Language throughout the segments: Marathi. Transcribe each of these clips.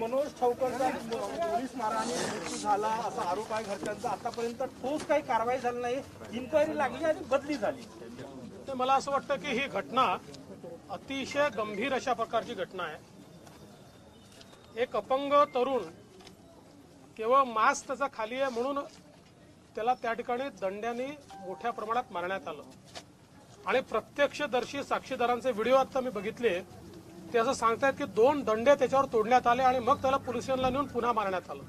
मनोज ठावकरचा पोलीस मारहाणी मृत्यू झाला असा आरोप आहे घरच्यांचा. आतापर्यंत ठोस काही कारवाई झाली नाही. इन्क्वायरी लागली आणि बदली झाली. तर मला असं वाटतं की ही घटना अतिशय गंभीर अशा प्रकारची घटना आहे. एक अपंग तरुण केवळ मास्क त्याचा खाली आहे म्हणून त्याला त्या ठिकाणी दंड्याने मोठ्या प्रमाणात मारण्यात आलं. आणि प्रत्यक्षदर्शी साक्षीदारांचे व्हिडिओ आता मी बघितले. ते असं सांगतायत की दोन दंडे त्याच्यावर तोडण्यात आले आणि मग त्याला पोलीस स्टेशनला नेऊन पुन्हा मारण्यात आलं.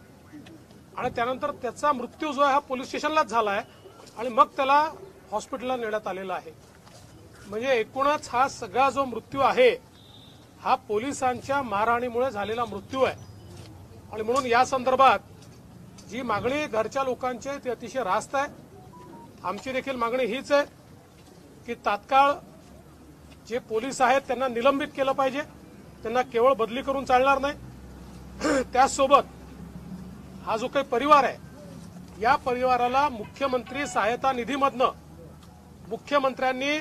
आणि त्यानंतर त्याचा मृत्यू जो आहे हा पोलीस स्टेशनलाच झाला आहे आणि मग त्याला हॉस्पिटलला नेण्यात आलेला आहे. म्हणजे एकूणच हा सगळा जो मृत्यू आहे हा पोलिसांच्या मारहाणीमुळे झालेला मृत्यू आहे. आणि म्हणून या संदर्भात जी मागणी घरच्या लोकांची ती अतिशय रास्त आहे. आमची देखील मागणी हीच आहे की तात्काळ जे पोलीस आहेत त्यांना निलंबित केलं पाहिजे. त्यांना केवळ बदली करून चालणार नाही. त्याचसोबत हा जो काही परिवार आहे या परिवाराला मुख्यमंत्री सहायता निधीमधनं मुख्यमंत्र्यांनी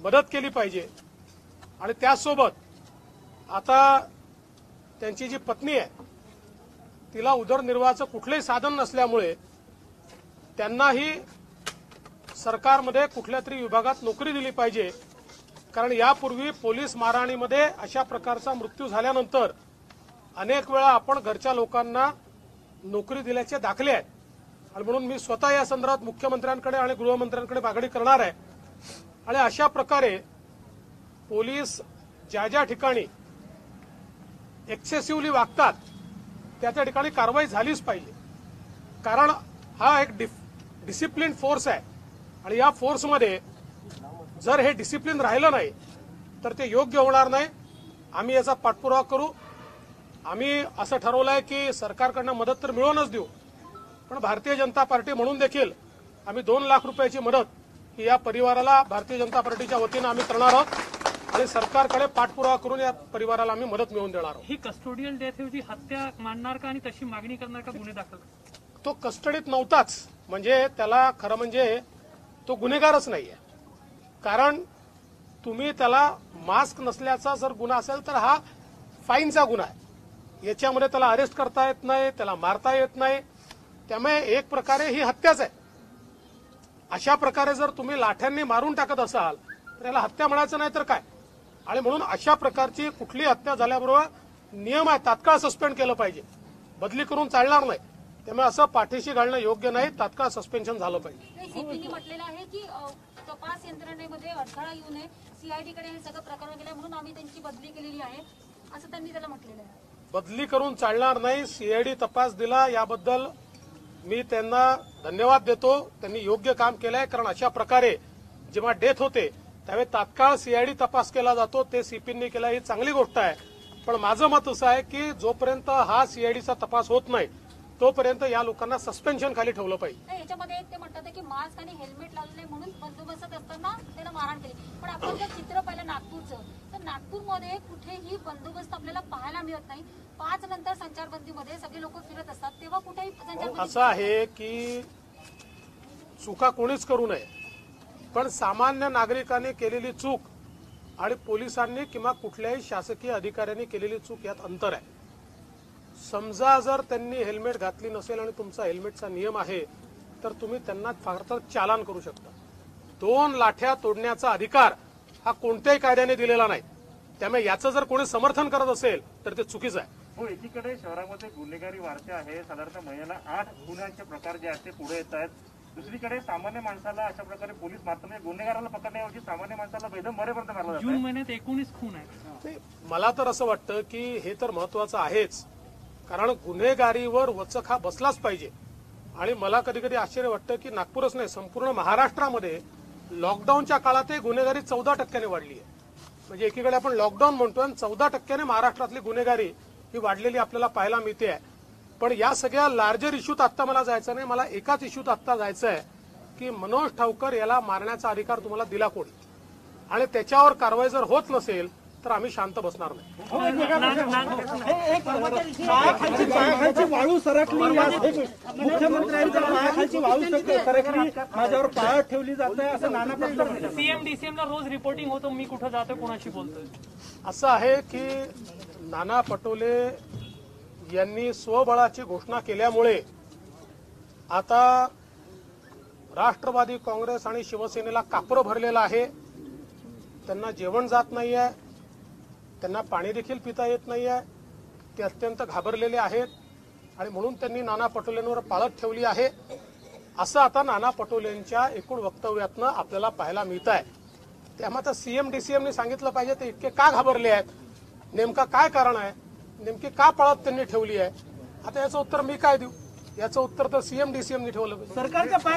मदत केली पाहिजे. आणि त्याचसोबत आता त्यांची जी पत्नी आहे तिला उदरनिर्वाहाचं कुठलंही साधन नसल्यामुळे त्यांनाही सरकारमध्ये कुठल्या तरी विभागात नोकरी दिली पाहिजे. कारण यापूर्वी पोलीस मारहाणीमध्ये अशा प्रकारचा मृत्यू झाल्यानंतर अनेक वेळा आपण घरच्या लोकांना नोकरी दिल्याचे दाखले आहेत. आणि म्हणून मी स्वतः या संदर्भात मुख्यमंत्र्यांकडे आणि गृहमंत्र्यांकडे मागणी करणार आहे. आणि अशा प्रकारे पोलीस ज्या ज्या ठिकाणी एक्सेसिव्हली वागतात त्या त्या ठिकाणी कारवाई झालीच पाहिजे. कारण हा एक डिसिप्लिन फोर्स आहे. आणि या फोर्समध्ये जर हे डिसिप्लिन राहिलं नाही तर ते योग्य होणार नाही. आम्ही याचा पाठपुरावा करू. आम्ही असं ठरवलं आहे की सरकारकडनं मदत तर मिळवूनच देऊ. पण भारतीय जनता पार्टी म्हणून देखील आम्ही दोन लाख रुपयाची मदत ही या परिवाराला भारतीय जनता पार्टीच्या वतीनं आम्ही करणार आहोत. आणि सरकारकडे पाठपुरावा करून या परिवाराला आम्ही मदत मिळवून देणार आहोत. ही कस्टोडियल डेथ ऐवजी हत्या मानणार का आणि तशी मागणी करणार का गुन्हे दाखल? तो कस्टडीत नव्हताच. म्हणजे त्याला खरं म्हणजे तो गुन्हेगारच नाहीये. कारण तुम्ही त्याला मास्क नसल्याचा जर गुन्हा असेल तर हा फाईनचा गुन्हा आहे. याच्यामध्ये त्याला अरेस्ट करता येत नाही त्याला मारता येत नाही. त्यामुळे एक प्रकारे ही हत्याच आहे. अशा प्रकारे जर तुम्ही लाठ्यांनी मारून टाकत असाल तर याला हत्या म्हणायचं नाही तर काय? आणि म्हणून अशा प्रकारची कुठली हत्या झाल्याबरोबर नियम आहे तात्काळ सस्पेंड केलं पाहिजे. बदली करून चालणार नाही. त्यामुळे असं पाठीशी घालणं योग्य नाही तात्काळ सस्पेन्शन झालं पाहिजे. तपास यंत्रणेमध्ये अडथळा येऊ नये. सीआयडीकडे हे सगळं प्रकरण गेलं म्हणून आम्ही त्यांची बदली केलेली आहे. असं त्यांनी त्याला म्हटलेलं आहे. बदली करून चालणार नाही. सीआयडी तपास दिला. याबद्दल मी त्यांना धन्यवाद देतो. त्यांनी योग्य काम केलं आहे कारण अशा प्रकारे जेव्हा डेथ होते त्यावेळी तात्काळ सीआयडी तपास केला जातो. ते सीपींनी केला ही चांगली गोष्ट आहे. पण माझं मत असं आहे की जोपर्यंत हा सीआयडीचा तपास होत नाही तोपर्यंत या लोकांना सस्पेन्शन खाली ठेवलं पाहिजे. नाही, याच्यामध्ये ते म्हणतात की मास्क आणि हेल्मेट लावले म्हणून बंदोबस्त असताना त्याला मारहाण केली. पण आपण जर चित्र पाहिलं नागपूरचं तर नागपूरमध्ये कुठेही बंदोबस्त आपल्याला पाहायला मिळत नाही. पाच नंतर संचारबंदीमध्ये सगळे लोक फिरत असतात तेव्हा कुठेही असं आहे की चुका कोणीच करू नये. पण सामान्य नागरिकांनी केलेली चूक आणि पोलिसांनी किंवा कुठल्याही शासकीय अधिकाऱ्यांनी केलेली चूक यात अंतर आहे. समजा जर त्यांनी हेल्मेट घातली नसेल आणि तुमचा हेल्मेटचा नियम आहे तर तुम्ही त्यांना फार तर चालान करू शकता. दोन लाठ्या तोडण्याचा अधिकार हा कोणत्याही कायद्याने दिलेला नाही. त्यामुळे याचं जर कोणी समर्थन करत असेल तर ते चुकीचं आहे. हो एकीकडे शहरामध्ये गुन्हेगारी वाढते आहे. साधारणतः महिन्याला आठ गुन्ह्यांचे प्रकार जे आहेत ते पुढे येत आहेत. दुसरीकडे सामान्य माणसाला अशा प्रकारे पोलीस म्हणजे गुन्हेगाराला पकडण्याऐवजी सामान्य माणसाला बेदम मरेपर्यंत मारला जून महिन्यात एकोणीस खून आहेत. नाही, मला तर असं वाटतं की हे तर महत्वाचं आहेच. कारण गुन्हेगारीवर वचक हा बसलाच पाहिजे. आणि मला कधी कधी आश्चर्य वाटतं की नागपूरच नाही संपूर्ण महाराष्ट्रामध्ये लॉकडाऊनच्या काळातही गुन्हेगारी चौदा टक्क्याने वाढली आहे. म्हणजे एकीकडे आपण लॉकडाऊन म्हणतोय आणि चौदा टक्क्याने महाराष्ट्रातली गुन्हेगारी ही वाढलेली आपल्याला पाहायला मिळते आहे. पण या सगळ्या लार्जर इश्यूत आत्ता मला जायचं नाही मला एकाच इश्यूत आत्ता जायचं आहे की मनोज ठावकर याला मारण्याचा अधिकार तुम्हाला दिला कोणी? आणि त्याच्यावर कारवाई जर होत नसेल तर आम्ही शांत बसणार नाही. पायाखालची पायाखालची वाळू सरकली मुख्यमंत्र्यांच्या पायाखालची वाळू सर- सरकली. माझ्यावर पायात ठेवली जाते असं नाना पटोले सीएम डीसीएम ला रोज रिपोर्टिंग होतं मी कुठं जातोय कोणाशी बोलतोय. असं आहे की नाना पटोले यांनी स्वबळाची घोषणा केल्यामुळे आता राष्ट्रवादी काँग्रेस आणि शिवसेनेला कापरं भरलेलं आहे. त्यांना जेवण जात नाही आहे त्यांना पाणी देखील पिता येत नाही आहे ते अत्यंत घाबरलेले आहेत. आणि म्हणून त्यांनी नाना पटोलेंवर पाळत ठेवली आहे. असं आता नाना पटोलेंच्या एकूण वक्तव्यातनं आपल्याला पाहायला मिळत आहे त्यामुळे आता सीएम डीसीएमने सांगितलं पाहिजे ते इतके का घाबरले आहेत? नेमका काय कारण आहे? नेमकी का पाळत त्यांनी ठेवली आहे? आता याचं उत्तर मी काय देऊ? याचं उत्तर तर सीएम डीसीएमने ठेवलं सरकारच्या